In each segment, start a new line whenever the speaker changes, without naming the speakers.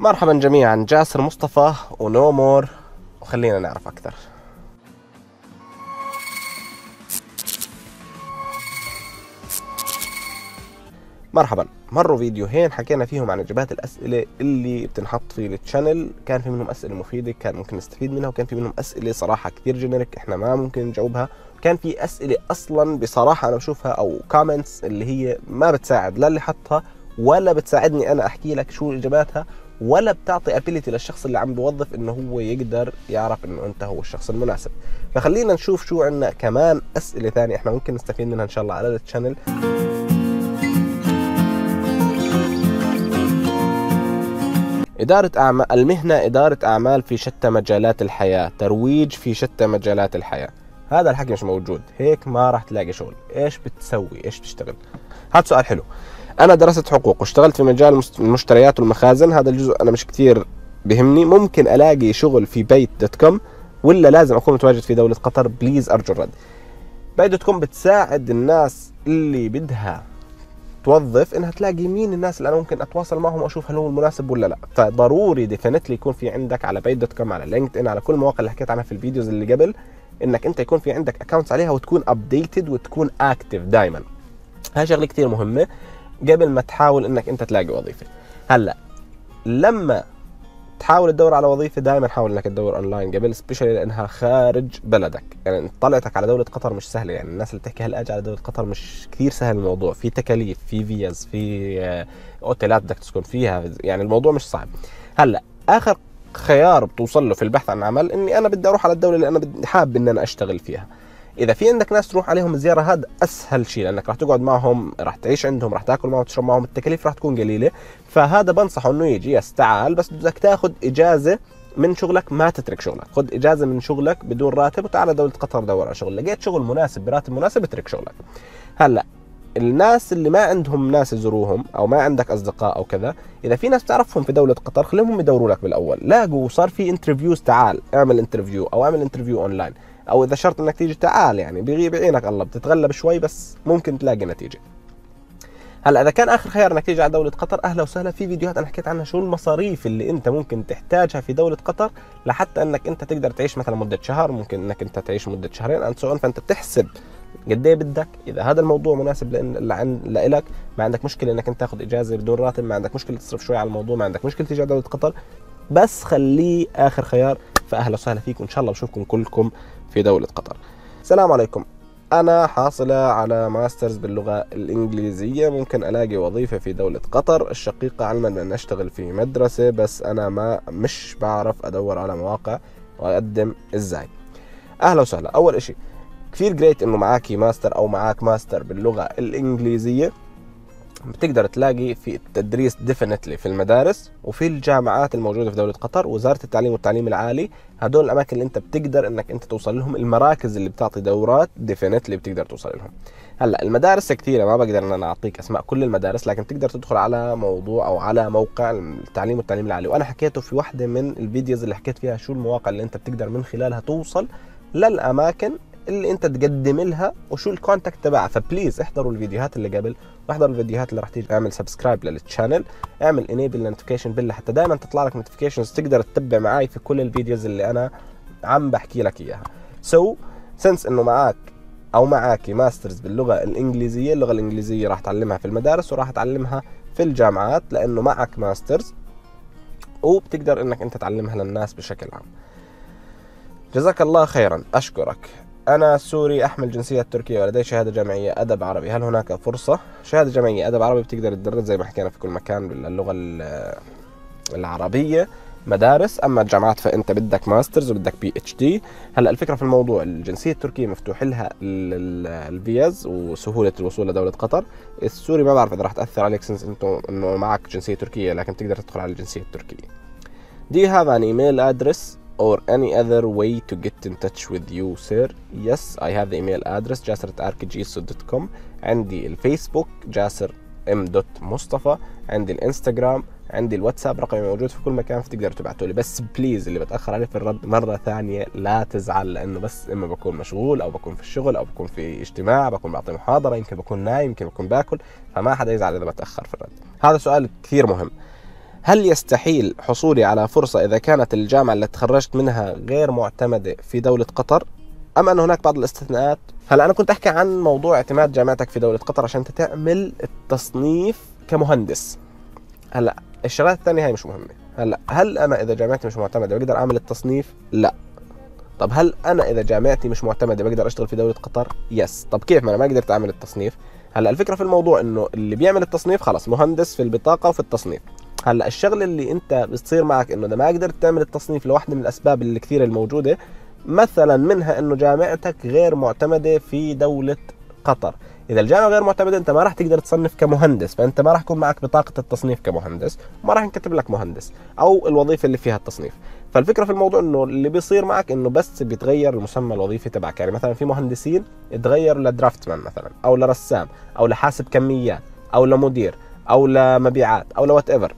مرحبا جميعا جاسر مصطفى و know more وخلينا نعرف أكثر. مرحبا. مروا فيديوهين حكينا فيهم عن إجابات الأسئلة اللي بتنحط في ال channel كان في منهم أسئلة مفيدة كان ممكن نستفيد منها وكان في منهم أسئلة صراحة كثير generic إحنا ما ممكن نجاوبها. كان في أسئلة أصلا بصراحة أنا بشوفها أو comments اللي هي ما بتساعد لا اللي حطها ولا بتساعدني أنا أحكي لك شو إجاباتها. ولا بتعطي ability للشخص اللي عم بوظف إنه هو يقدر يعرف إنه أنت هو الشخص المناسب. فخلينا نشوف شو عندنا كمان أسئلة ثانية. إحنا ممكن نستفيد منها إن شاء الله على ال channel إدارة أعمال المهنة إدارة أعمال في شتى مجالات الحياة ترويج في شتى مجالات الحياة. هذا الحكي مش موجود. هيك ما راح تلاقي شغل. إيش بتسوي؟ إيش بتشتغل؟ هذا سؤال حلو. أنا درست حقوق واشتغلت في مجال المشتريات والمخازن هذا الجزء أنا مش كثير بهمني. ممكن ألاقي شغل في Bayt.com ولا لازم أكون متواجد في دولة قطر؟ please أرجو الرد. Bayt.com بتساعد الناس اللي بدها توظف إنها تلاقي مين الناس اللي أنا ممكن أتواصل معهم وأشوف هل هو المناسب ولا لا. فضروري definitely يكون في عندك على Bayt.com على LinkedIn على كل المواقع اللي حكيت عنها في ال videos اللي قبل إنك أنت يكون في عندك accounts عليها وتكون updated وتكون active دائما هاي شغلة كثير مهمة. قبل ما تحاول إنك أنت تلاقي وظيفة. هلأ لما تحاول تدور على وظيفة دائما حاول إنك تدور أونلاين قبل specially لأنها خارج بلدك. يعني طلعتك على دولة قطر مش سهلة. يعني الناس اللي بتحكي هلا أجي على دولة قطر مش كثير سهل الموضوع. في تكاليف في فيز في آه، أوتيلات بدك تسكن فيها. يعني الموضوع مش صعب. هلأ آخر خيار بتوصل له في البحث عن عمل إني أنا بدي أروح على الدولة اللي أنا حابب ان أنا أشتغل فيها. إذا في عندك ناس تروح عليهم زياره هذا أسهل شيء لأنك راح تقعد معهم راح تعيش عندهم راح تاكل معهم تشرب معهم التكاليف راح تكون قليلة. فهذا بنصحه إنه يجي yes تعال بس بدك تاخذ إجازة من شغلك ما تترك شغلك. خذ إجازة من شغلك بدون راتب وتعال دولة قطر دور على شغل. لقيت شغل مناسب براتب مناسب اترك شغلك. هلأ الناس اللي ما عندهم ناس يزوروهم أو ما عندك أصدقاء أو كذا إذا في ناس بتعرفهم في دولة قطر خليهم يدوروا لك بالأول. لاقوا صار في interviews تعال اعمل interview أو اعمل interview online أو إذا شرط إنك تيجي تعال يعني بيعينك الله بتتغلب شوي بس ممكن تلاقي نتيجة. هلأ إذا كان آخر خيار إنك تيجي على دولة قطر أهلا وسهلا في فيديوهات أنا حكيت عنها شو المصاريف اللي أنت ممكن تحتاجها في دولة قطر لحتى إنك أنت تقدر تعيش مثلا مدة شهر ممكن إنك أنت تعيش مدة شهرين and so فأنت بتحسب قد إيه بدك إذا هذا الموضوع مناسب لك ما عندك مشكلة إنك أنت تاخذ إجازة بدون راتب ما عندك مشكلة تصرف شوي على الموضوع ما عندك مشكلة تيجي على دولة قطر. بس خليه آخر خيار فاهلا وسهلا فيكم. إن شاء الله بشوفكم كلكم في دولة قطر. السلام عليكم. أنا حاصلة على masters باللغة الإنجليزية. ممكن ألاقي وظيفة في دولة قطر الشقيقة علما بأن أشتغل في مدرسة بس أنا ما مش بعرف أدور على مواقع وأقدم إزاي. أهلا وسهلا. أول إشي كثير great إنه معاكي ماستر أو معاك ماستر باللغة الإنجليزية. بتقدر تلاقي في التدريس definitely في المدارس وفي الجامعات الموجودة في دولة قطر وزارة التعليم والتعليم العالي. هدول الأماكن اللي أنت بتقدر إنك أنت توصل لهم المراكز اللي بتعطي دورات definitely بتقدر توصل لهم. هلأ المدارس كثيره ما بقدر ان أنا أعطيك أسماء كل المدارس لكن تقدر تدخل على موضوع أو على موقع التعليم والتعليم العالي. وأنا حكيته في واحدة من ال videos اللي حكيت فيها شو المواقع اللي أنت بتقدر من خلالها توصل للأماكن اللي انت تقدم لها وشو ال contact تبعها. ف please احضروا الفيديوهات اللي قبل واحضروا الفيديوهات اللي راح تيجي. اعمل subscribe لل channel اعمل enable notification bell حتى دائما تطلع لك notifications تقدر تتبع معي في كل ال videos اللي أنا عم بحكي لك إياها. so since إنه معك أو معك masters باللغة الإنجليزية اللغة الإنجليزية راح تعلمها في المدارس وراح تعلمها في الجامعات لأنه معك masters وبتقدر إنك أنت تعلمها للناس بشكل عام. جزاك الله خيرا. أشكرك. أنا سوري أحمل جنسية تركية ولدي شهادة جامعية أدب عربي. هل هناك فرصة؟ شهادة جامعية أدب عربي بتقدر تدرس زي ما حكينا في كل مكان باللغة العربية. مدارس أما الجامعات فأنت بدك masters وبدك PhD هلأ الفكرة في الموضوع الجنسية التركية مفتوح لها الفيزا وسهولة الوصول لدولة قطر. السوري ما بعرف إذا راح تأثر عليك since انه إنه معك جنسية تركية لكن تقدر تدخل على الجنسية التركية. Do you have an email address or any other way to get in touch with you sir. Yes I have the email address جاسر@arkijisu.com عندي الفيسبوك جاسر M dot مصطفى عندي الانستغرام عندي الواتساب رقمي موجود في كل مكان فتقدر تبعتوا لي بس please اللي بتأخر عليه في الرد مرة ثانية لا تزعل لأنه بس إما بكون مشغول أو بكون في الشغل أو بكون في اجتماع بكون بعطي محاضرة يمكن بكون نايم يمكن بكون باكل فما حدا يزعل إذا بتأخر في الرد. هذا سؤال كثير مهم. هل يستحيل حصولي على فرصة إذا كانت الجامعة اللي تخرجت منها غير معتمدة في دولة قطر؟ أم أن هناك بعض الاستثناءات؟ هلا أنا كنت أحكي عن موضوع اعتماد جامعتك في دولة قطر عشان تعمل التصنيف كمهندس. هلا الشغلات الثانية هاي مش مهمة. هلا هل أنا إذا جامعتي مش معتمدة بقدر أعمل التصنيف؟ لا. طب هل أنا إذا جامعتي مش معتمدة بقدر أشتغل في دولة قطر؟ يس. طب كيف؟ ما أنا ما قدرت أعمل التصنيف. هلا الفكرة في الموضوع إنه اللي بيعمل التصنيف خلص مهندس في البطاقة وفي التصنيف. هلأ الشغلة اللي انت بتصير معك انه إذا ما قدرت تعمل التصنيف لوحده من الأسباب الكثيره الموجودة مثلا منها إنه جامعتك غير معتمدة في دولة قطر. إذا الجامعة غير معتمدة أنت ما راح تقدر تصنف كمهندس فأنت ما راح يكون معك بطاقة التصنيف كمهندس وما راح ينكتب لك مهندس أو الوظيفة اللي فيها التصنيف. فالفكرة في الموضوع إنه اللي بيصير معك إنه بس بيتغير المسمى الوظيفي تبعك. يعني مثلا في مهندسين تغيروا ل draftsman مثلا أو لرسام أو لحاسب كميات أو لمدير أو لمبيعات أو ل whatever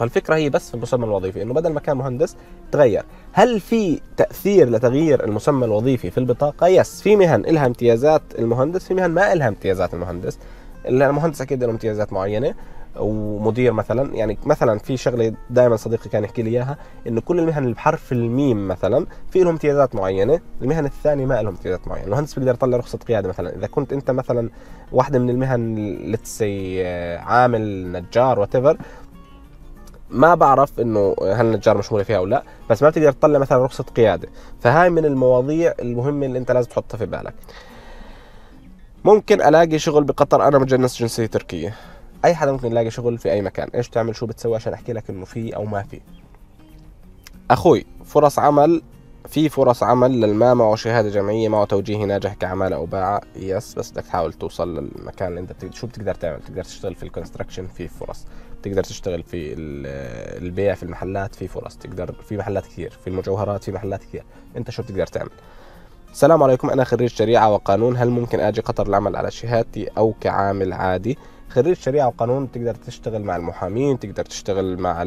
فالفكرة هي بس في المسمى الوظيفي إنه بدل ما كان مهندس تغير. هل في تأثير لتغيير المسمى الوظيفي في البطاقة؟ yes في مهن لها امتيازات المهندس في مهن ما لها امتيازات المهندس. المهندس أكيد له امتيازات معينة ومدير مثلا. يعني مثلا في شغلة دائما صديقي كان يحكي لي إياها إنه كل المهن اللي بحرف الميم مثلا في لهم امتيازات معينة المهن الثانية ما لهم امتيازات معينة. المهندس بيقدر يطلع رخصة قيادة مثلا. إذا كنت أنت مثلا واحدة من المهن let's say عامل نجار what ما بعرف إنه هل النجار مشمولة فيها أو لا بس ما بتقدر تطلع مثلا رخصة قيادة. فهاي من المواضيع المهمة اللي أنت لازم تحطها في بالك. ممكن ألاقي شغل بقطر أنا متجنس جنسية تركية. أي حدا ممكن يلاقي شغل في أي مكان. إيش تعمل؟ شو بتسوي عشان أحكي لك إنه في أو ما في؟ أخوي فرص عمل في فرص عمل للما معه شهادة جامعية معه توجيهي ناجح كعمالة أو باعة. yes بس بدك تحاول توصل للمكان اللي أنت بتقدر شو بتقدر تعمل؟ تقدر تشتغل في ال construction في فرص. تقدر تشتغل في البيع في المحلات في فرص تقدر في محلات كثير في المجوهرات في محلات كثير. أنت شو بتقدر تعمل؟ السلام عليكم أنا خريج شريعة وقانون. هل ممكن أجي قطر العمل على شهادتي أو كعامل عادي؟ خريج شريعة وقانون تقدر تشتغل مع المحامين تقدر تشتغل مع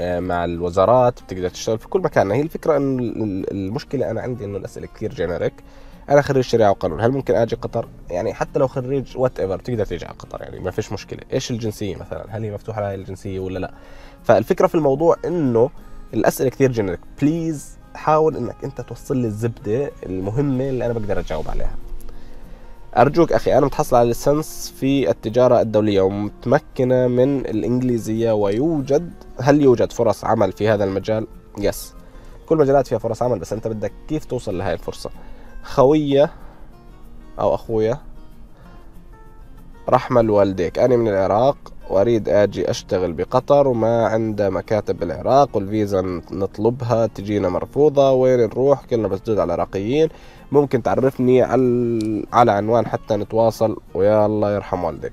مع الوزارات بتقدر تشتغل في كل مكان. هي الفكرة إنه المشكلة أنا عندي إنه الأسئلة كثير generic أنا خريج شريعة وقانون. هل ممكن أجي قطر؟ يعني حتى لو خريج whatever تقدر تيجي على قطر يعني ما فيش مشكلة. إيش الجنسية مثلا؟ هل هي مفتوحة لهي الجنسية ولا لا؟ فالفكرة في الموضوع إنه الأسئلة كثير generic please حاول إنك أنت توصل لي الزبدة المهمة اللي أنا بقدر أجاوب عليها. أرجوك أخي أنا متحصل على ليسانس في التجارة الدولية ومتمكنة من الإنجليزية ويوجد هل يوجد فرص عمل في هذا المجال؟ yes كل مجالات فيها فرص عمل بس أنت بدك كيف توصل لهي الفرصة؟ خوية أو أخويا رحمة والديك أنا من العراق وأريد أجي أشتغل بقطر وما عنده مكاتب بالعراق والفيزا نطلبها تجينا مرفوضة. وين نروح؟ كلنا مسدود على العراقيين. ممكن تعرفني على على عنوان حتى نتواصل. ويا الله يرحم والديك.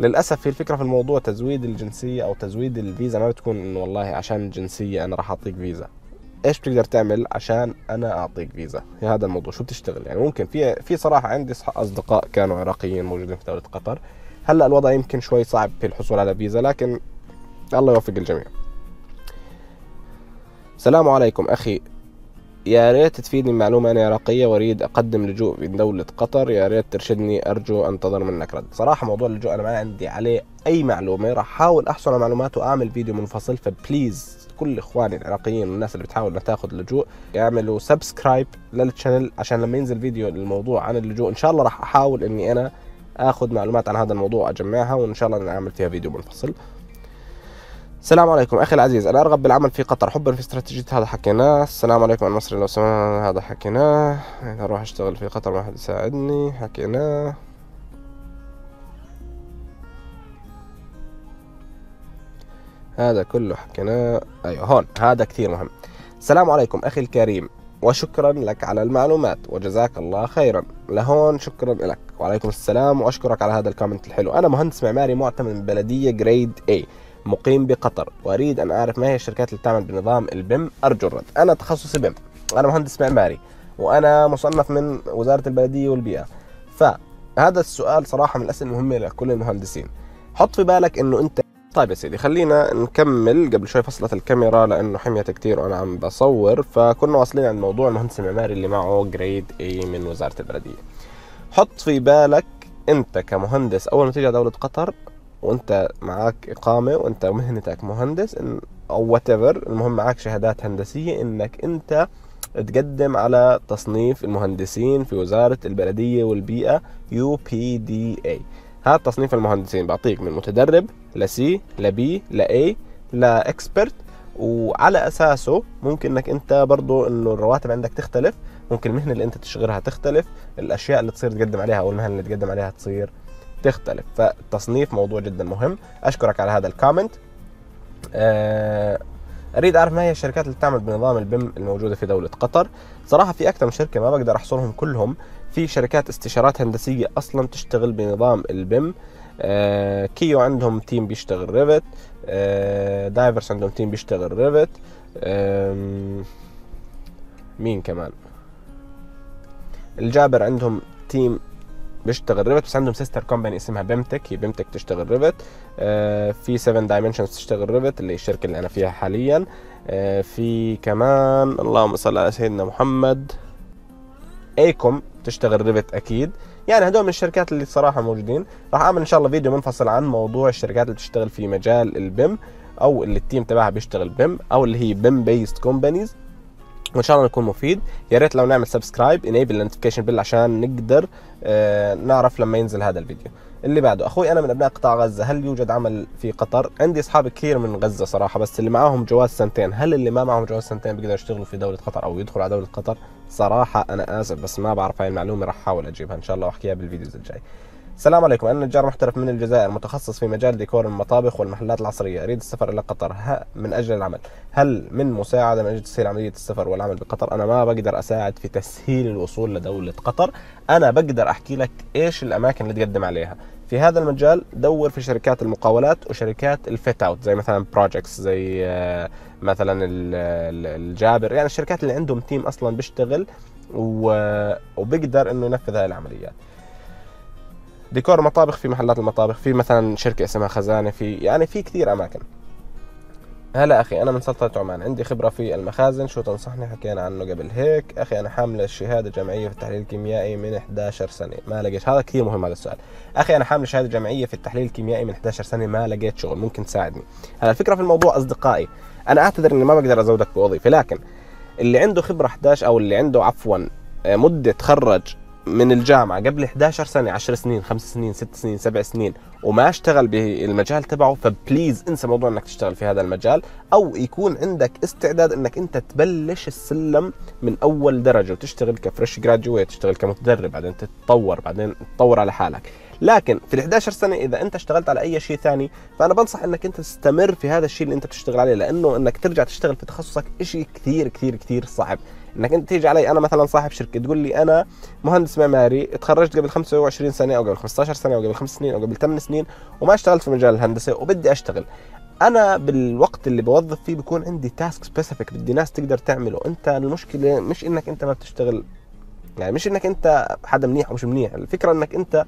للأسف في الفكرة في الموضوع تزويد الجنسية أو تزويد الفيزا ما بتكون إنه والله عشان الجنسيه أنا راح أعطيك فيزا. إيش بتقدر تعمل عشان أنا أعطيك فيزا في هذا الموضوع؟ شو بتشتغل؟ يعني ممكن في في صراحة عندي أصدقاء كانوا عراقيين موجودين في دولة قطر. هلأ الوضع يمكن شوي صعب في الحصول على فيزا لكن الله يوفق الجميع. السلام عليكم أخي. يا ريت تفيدني معلومة أنا عراقية وأريد أقدم لجوء في دولة قطر. يا ريت ترشدني أرجو أنتظر منك رد. صراحة موضوع اللجوء أنا ما عندي عليه أي معلومة راح أحاول أحصل على معلومات وأعمل فيديو منفصل ف please كل إخواني العراقيين والناس اللي بتحاول تاخذ لجوء يعملوا subscribe لل channel عشان لما ينزل فيديو الموضوع عن اللجوء. إن شاء الله راح أحاول إني أنا آخذ معلومات عن هذا الموضوع أجمعها وإن شاء الله نعمل فيها فيديو منفصل. السلام عليكم أخي العزيز. أنا أرغب بالعمل في قطر. حبا في استراتيجية هذا حكيناه. السلام عليكم المصري لو سمعنا هذا حكيناه. أروح أشتغل في قطر ما حد يساعدني حكيناه. هذا كله حكيناه أيوه هون هذا كثير مهم. السلام عليكم أخي الكريم وشكرا لك على المعلومات وجزاك الله خيرا. لهون شكرا لك. وعليكم السلام وأشكرك على هذا ال comment الحلو. أنا مهندس معماري معتمد من بلدية grade A مقيم بقطر. وأريد أن أعرف ما هي الشركات اللي تعمل بنظام ال BIM ارجو الرد أنا تخصصي BIM. أنا مهندس معماري وأنا مصنف من وزارة البلدية والبيئة. فهذا السؤال صراحة من الأسئلة المهمة لكل المهندسين. حط في بالك إنه أنت طيب يا سيدي خلينا نكمل قبل شوي فصلت الكاميرا لأنه حميت كثير وأنا عم بصور فكنا واصلين عند موضوع المهندس المعماري اللي معه grade A من وزارة البلدية. حط في بالك أنت كمهندس أول ما تيجي دولة قطر وأنت معك إقامة وأنت مهنتك مهندس إن أو what المهم معك شهادات هندسية إنك أنت تقدم على تصنيف المهندسين في وزارة البلدية والبيئة UPDA هذا تصنيف المهندسين. بعطيك من متدرب لسي لبي لاي لاكسبرت وعلى أساسه ممكن إنك أنت برضو إنه الرواتب عندك تختلف. ممكن المهنة اللي أنت تشتغلها تختلف. الأشياء اللي تصير تقدم عليها أو المهن اللي تقدم عليها تصير تختلف. فالتصنيف موضوع جدا مهم. أشكرك على هذا الكومنت آه، أريد أعرف ما هي الشركات اللي تعمل بنظام BIM الموجودة في دولة قطر؟ صراحة في أكثر من شركة ما بقدر أحصرهم كلهم. في شركات استشارات هندسية أصلا تشتغل بنظام BIM. آه، Q عندهم team بيشتغل Revit. آه، دايفرس عندهم team بيشتغل Revit. مين كمان؟ الجابر عندهم team بيشتغل Revit بس عندهم sister company اسمها BIMTEC. هي BIMTEC تشتغل Revit. آه في 7 Dimensions تشتغل Revit اللي الشركة اللي أنا فيها حاليا. آه في كمان اللهم صل على سيدنا محمد. AECOM تشتغل Revit أكيد. يعني هدول من الشركات اللي صراحة موجودين. راح أعمل إن شاء الله فيديو منفصل عن موضوع الشركات اللي بتشتغل في مجال ال BIM أو اللي ال team تبعها بيشتغل BIM أو اللي هي BIM based companies وإن شاء الله نكون مفيد. يا ريت لو نعمل subscribe enable notification bell عشان نقدر آه نعرف لما ينزل هذا الفيديو. اللي بعده أخوي أنا من أبناء قطاع غزة. هل يوجد عمل في قطر؟ عندي أصحاب كثير من غزة صراحة بس اللي معاهم جواز سنتين. هل اللي ما معهم جواز سنتين بيقدروا يشتغلوا في دولة قطر أو يدخلوا على دولة قطر؟ صراحة أنا آسف بس ما بعرف هاي المعلومة راح أحاول أجيبها. إن شاء الله واحكيها بال videos الجاي. السلام عليكم. أنا نجار محترف من الجزائر متخصص في مجال ديكور المطابخ والمحلات العصرية. أريد السفر إلى قطر. من أجل العمل. هل من مساعدة من أجل تسهيل عملية السفر والعمل بقطر؟ أنا ما بقدر أساعد في تسهيل الوصول لدولة قطر. أنا بقدر أحكي لك إيش الأماكن اللي تقدم عليها. في هذا المجال دور في شركات المقاولات وشركات ال fit out زي مثلا projects زي آه، مثلا الجابر. يعني الشركات اللي عندهم team أصلا بيشتغل وبيقدر إنه ينفذ هذه العمليات. ديكور مطابخ في محلات المطابخ في مثلا شركة اسمها خزانة في يعني في كثير أماكن. هلا أخي أنا من سلطنة عمان عندي خبرة في المخازن شو تنصحني؟ حكينا عنه قبل هيك. أخي أنا حامل الشهادة الجامعية في التحليل الكيميائي من 11 سنة ما لقيت. هذا كثير مهم هذا السؤال. أخي أنا حامل الشهادة الجامعية في التحليل الكيميائي من 11 سنة ما لقيت شغل ممكن تساعدني. هلا الفكرة في الموضوع أصدقائي أنا أعتذر إني ما بقدر أزودك بوظيفة لكن اللي عنده خبرة 11 أو اللي عنده عفوا مدة تخرج من الجامعة قبل 11 سنة 10 سنين 5 سنين 6 سنين 7 سنين وما اشتغل بالمجال تبعه فبليز انسى موضوع إنك تشتغل في هذا المجال أو يكون عندك استعداد إنك أنت تبلش السلم من أول درجة وتشتغل كفريش جراجويت تشتغل كمتدرب بعدين تتطور بعدين تطور على حالك. لكن في ال 11 سنة إذا أنت اشتغلت على أي شيء ثاني فأنا بنصح إنك أنت تستمر في هذا الشيء اللي أنت بتشتغل عليه لأنه إنك ترجع تشتغل في تخصصك شيء كثير كثير كثير صعب. انك انت تيجي علي أنا مثلا صاحب شركة تقول لي أنا مهندس معماري تخرجت قبل 25 سنة أو قبل 15 سنة أو قبل 5 سنين أو قبل 8 سنين وما اشتغلت في مجال الهندسة وبدي أشتغل. أنا بالوقت اللي بوظف فيه بكون عندي task specific بدي ناس تقدر تعمله. أنت المشكلة مش إنك أنت ما بتشتغل يعني مش إنك أنت حدا منيح أو مش منيح الفكرة إنك أنت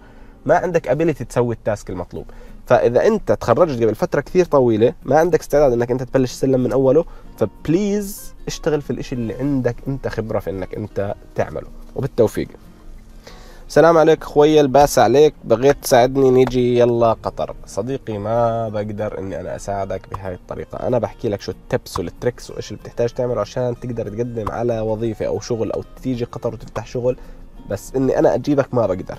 ما عندك ability تسوي ال task المطلوب. فإذا أنت تخرجت قبل فترة كثير طويلة ما عندك استعداد إنك أنت تبلش السلم من أوله ف please اشتغل في الإشي اللي عندك أنت خبرة في إنك أنت تعمله. وبالتوفيق. السلام عليك خوي الباس عليك بغيت تساعدني نيجي يلا قطر. صديقي ما بقدر إني أنا أساعدك بهاي الطريقة. أنا بحكي لك شو ال tips وال tricks وإيش اللي بتحتاج تعمله عشان تقدر تقدم على وظيفة أو شغل أو تيجي قطر وتفتح شغل بس إني أنا أجيبك ما بقدر.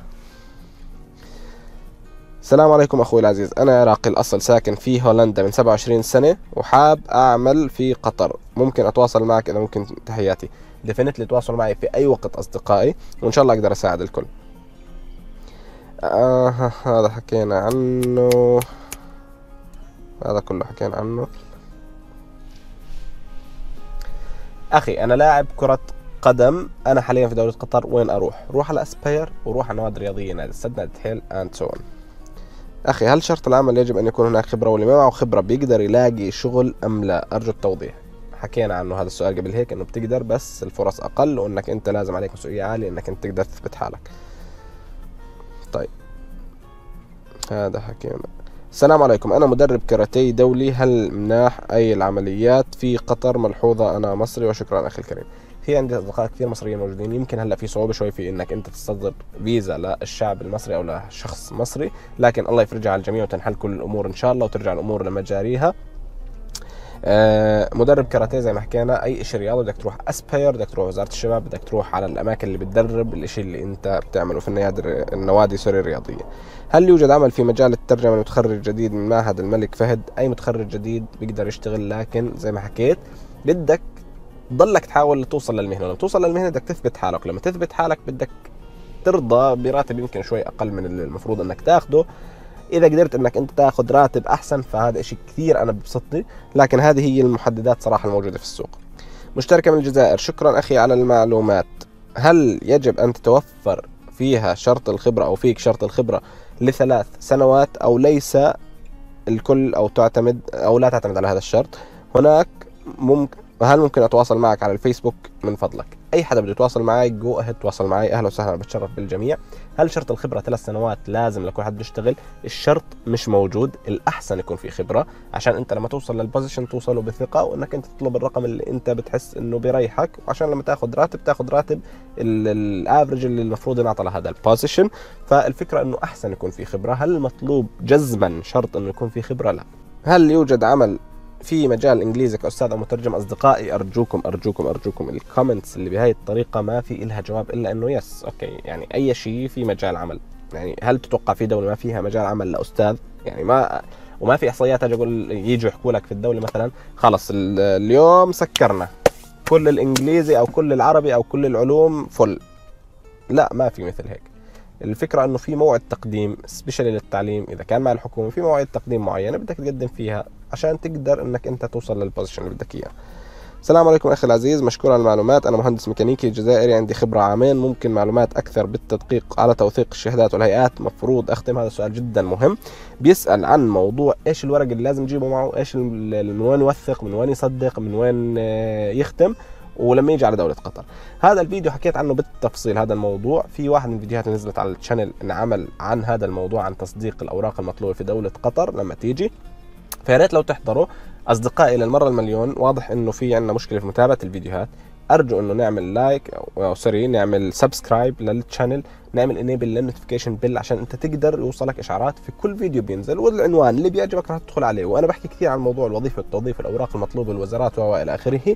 السلام عليكم أخوي العزيز. أنا عراقي الاصل ساكن في هولندا من 27 سنة وحاب أعمل في قطر. ممكن أتواصل معك إذا ممكن تحياتي. ديفينتلي تواصلوا معي في أي وقت أصدقائي وإن شاء الله أقدر أساعد الكل. آه هذا حكينا عنه. هذا كله حكينا عنه. أخي أنا لاعب كرة قدم. أنا حاليا في دولة قطر. وين أروح؟ روح على Aspire وروح على نوادي رياضية نادي السد نادي الحيل and so أخي هل شرط العمل يجب أن يكون هناك خبرة؟ واللي ما معه خبرة بيقدر يلاقي شغل أم لا؟ أرجو التوضيح. حكينا عنه هذا السؤال قبل هيك إنه بتقدر بس الفرص أقل وإنك أنت لازم عليك مسؤولية عالية إنك أنت تقدر تثبت حالك. طيب. هذا حكينا. السلام عليكم. أنا مدرب كاراتيه دولي. هل مناح أي العمليات في قطر ملحوظة أنا مصري؟ وشكرا أخي الكريم. في عندي أصدقاء كثير مصريين موجودين. يمكن هلأ في صعوبة شوي في إنك أنت تصدر فيزا للشعب المصري أو لشخص مصري لكن الله يفرجها على الجميع وتنحل كل الأمور إن شاء الله وترجع الأمور لمجاريها آه، مدرب كاراتيه زي ما حكينا أي شيء رياضي بدك تروح اسباير بدك تروح وزارة الشباب بدك تروح على الأماكن اللي بتدرب الشيء اللي أنت بتعمله في النوادي النوادي سوري الرياضية. هل يوجد عمل في مجال الترجمة لمتخرج جديد من معهد الملك فهد؟ أي متخرج جديد بيقدر يشتغل؟ لكن زي ما حكيت بدك تضلك تحاول توصل للمهنة. لما توصل للمهنة بدك تثبت حالك. لما تثبت حالك بدك ترضى براتب يمكن شوي أقل من اللي المفروض إنك تاخده. إذا قدرت إنك أنت تاخذ راتب أحسن فهذا شيء كثير أنا ببسطني. لكن هذه هي المحددات صراحة الموجودة في السوق. مشتركة من الجزائر شكرا أخي على المعلومات. هل يجب أن تتوفر فيها شرط الخبرة أو فيك شرط الخبرة لثلاث سنوات أو ليس الكل أو تعتمد أو لا تعتمد على هذا الشرط؟ هناك ممكن هل ممكن أتواصل معك على الفيسبوك من فضلك؟ أي حدا بده يتواصل معي go ahead تواصل معي. أهلا وسهلا بتشرف بالجميع. هل شرط الخبرة ثلاث سنوات لازم لكل حد يشتغل؟ الشرط مش موجود. الأحسن يكون في خبرة عشان أنت لما توصل لل position توصله بثقه وأنك أنت تطلب الرقم اللي أنت بتحس إنه بيريحك. وعشان لما تاخذ راتب تاخذ راتب ال average اللي المفروض ينعطى لهذا ال position فالفكرة إنه أحسن يكون في خبرة. هل المطلوب جزما شرط إنه يكون في خبرة؟ لا. هل يوجد عمل في مجال الانجليزي كأستاذ أو مترجم أصدقائي أرجوكم أرجوكم أرجوكم ال comments اللي بهاي الطريقة ما في إلها جواب إلا إنه yes okay يعني أي شيء في مجال عمل. يعني هل تتوقع في دولة ما فيها مجال عمل لأستاذ؟ يعني ما وما في إحصائيات أجي أقول يجوا يحكوا لك في الدولة مثلا خلص اليوم سكرنا. كل الإنجليزي أو كل العربي أو كل العلوم full لا ما في مثل هيك. الفكرة إنه في موعد تقديم specially للتعليم إذا كان مع الحكومة في موعد تقديم معينه بدك تقدم فيها. عشان تقدر إنك أنت توصل لل position اللي بدك إياه. السلام عليكم أخي العزيز مشكور على المعلومات. أنا مهندس ميكانيكي جزائري عندي خبرة عامين. ممكن معلومات أكثر بالتدقيق على توثيق الشهادات والهيئات. مفروض أختم هذا السؤال جدا مهم. بيسأل عن موضوع إيش الورق اللي لازم تجيبه معه؟ إيش من وين يوثق؟ من وين يصدق؟ من وين آه، يختم؟ ولما يجي على دولة قطر. هذا الفيديو حكيت عنه بالتفصيل هذا الموضوع. في واحد من الفيديوهات اللي نزلت على ال channel إنعمل عن هذا الموضوع عن تصديق الأوراق المطلوبة في دولة قطر. لما تيجي فيا ريت لو تحضروا. أصدقائي للمرة المليون واضح إنه في عندنا مشكلة في متابعة الفيديوهات. أرجو إنه نعمل like أو sorry نعمل subscribe لل channel. نعمل enable لل notification bell عشان أنت تقدر يوصلك إشعارات في كل فيديو بينزل والعنوان اللي بيعجبك راح تدخل عليه. وأنا بحكي كثير عن موضوع الوظيفة والتوظيف الأوراق المطلوبة للوزارات والى آخره.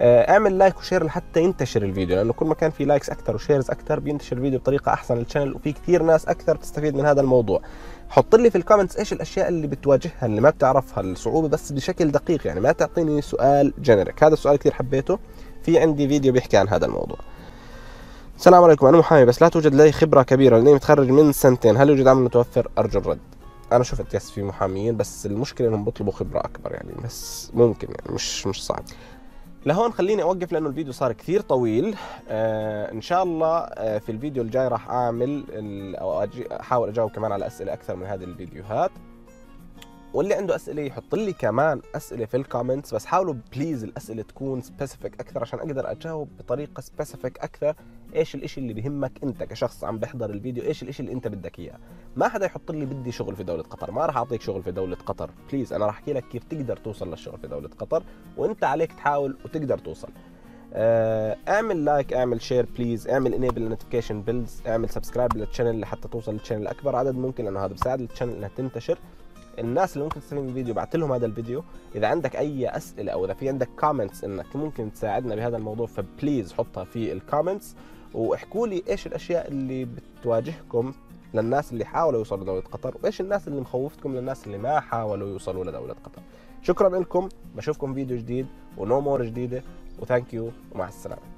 آه، اعمل like و share لحتى ينتشر الفيديو لأنه كل ما كان في likes أكثر و shares أكثر بينتشر الفيديو بطريقة أحسن. لل channel وفي كثير ناس أكثر تستفيد من هذا الموضوع. حط لي في ال comments إيش الأشياء اللي بتواجهها اللي ما بتعرفها الصعوبة بس بشكل دقيق يعني ما تعطيني سؤال generic هذا السؤال كثير حبيته. في عندي فيديو بيحكي عن هذا الموضوع. السلام عليكم أنا محامي بس لا توجد لي خبرة كبيرة لأني متخرج من سنتين. هل يوجد عمل متوفر؟ أرجو الرد. أنا شفت yes في محاميين بس المشكلة إنهم بيطلبوا خبرة أكبر يعني بس ممكن يعني مش مش صعب. لهون خليني أوقف لأنه الفيديو صار كثير طويل. آه إن شاء الله آه في الفيديو الجاي راح أعمل أو أحاول أجاوب كمان على أسئلة أكثر من هذه الفيديوهات. واللي عنده أسئلة يحط لي كمان أسئلة في ال comments بس حاولوا please الأسئلة تكون specific أكثر عشان أقدر أجاوب بطريقة specific أكثر. إيش الإشي اللي بيهمك أنت كشخص عم بيحضر الفيديو؟ إيش الإشي اللي أنت بدك إياه؟ ما حدا يحط لي بدي شغل في دولة قطر ما راح أعطيك شغل في دولة قطر. please أنا راح أحكي لك كيف تقدر توصل للشغل في دولة قطر وأنت عليك تحاول وتقدر توصل. آه، اعمل like اعمل share please اعمل enable notification bells اعمل subscribe لل channel لحتى توصل لل channel لاكبر عدد ممكن لأنه هذا بيساعد ال channel إنها تنتشر. الناس اللي ممكن تستفيد من الفيديو بعت لهم هذا الفيديو. إذا عندك أي أسئلة أو إذا في عندك comments إنك ممكن تساعدنا بهذا الموضوع ف please حطها في ال comments واحكوا لي إيش الأشياء اللي بتواجهكم للناس اللي حاولوا يوصلوا لدولة قطر وإيش الناس اللي مخوفتكم للناس اللي ما حاولوا يوصلوا لدولة قطر. شكرا لكم بشوفكم فيديو جديد ونو مور جديدة وثانك يو ومع السلامة.